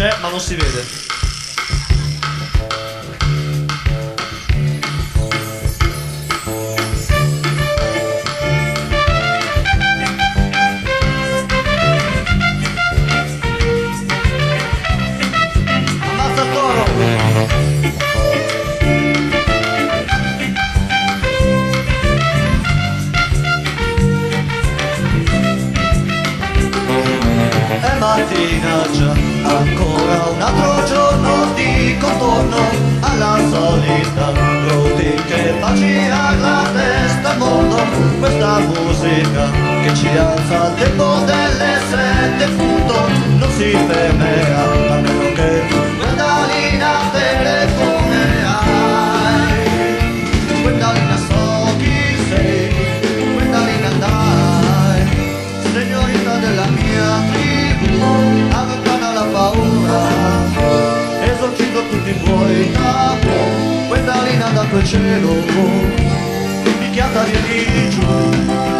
C'è ma non si vede. Mattina già, ancora un altro giorno di contorno alla solita routine che faccia la testa al mondo. Questa musica che ci alza al tempo delle sette punto non si fermerà quel cielo, picchiata vieni giù.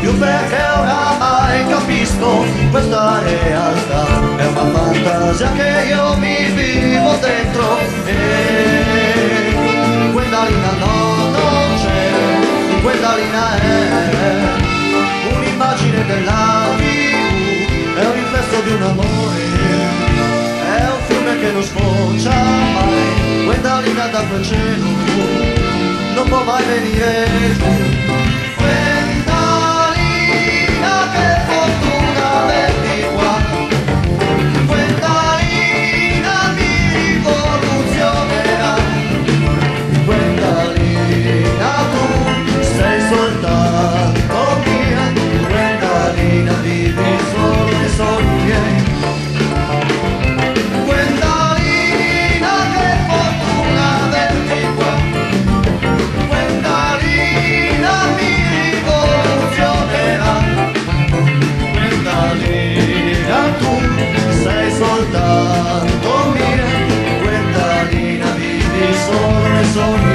più perché oramai capisco questa realtà è una fantasia che io mi vivo dentro e Guendalina no, non c'è, Guendalina è un'immagine della TV, è un riflesso di un amore, è un fiume che non sfocia mai, Guendalina da quel cielo non può mai venire giù. so